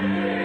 Amen.